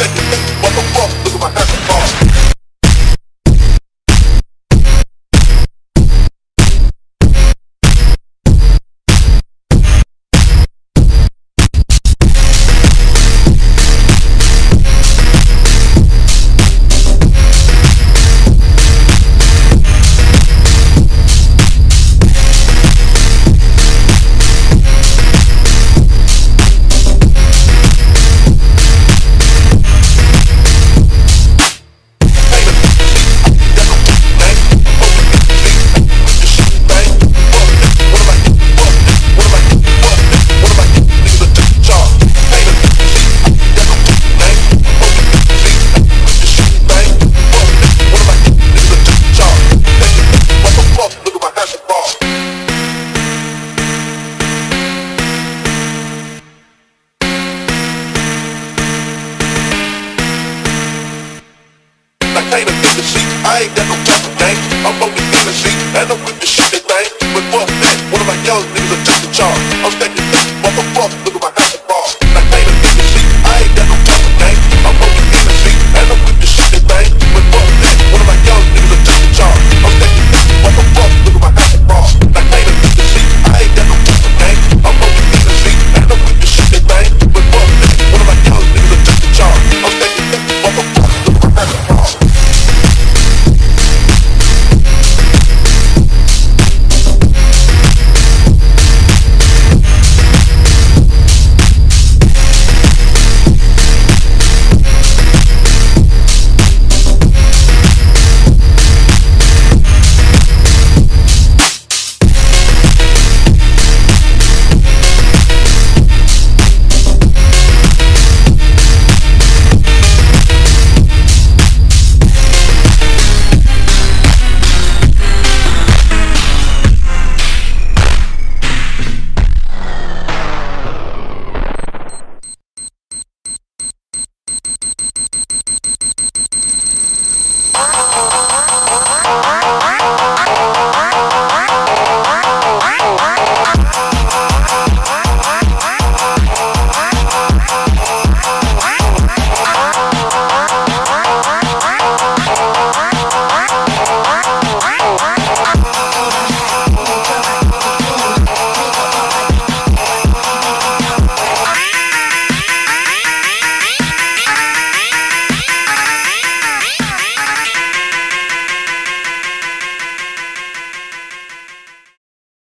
Thank you. ain't a nigga see. I ain't got no fucking gang. I'm on the energy, and I'm with the shit that thing.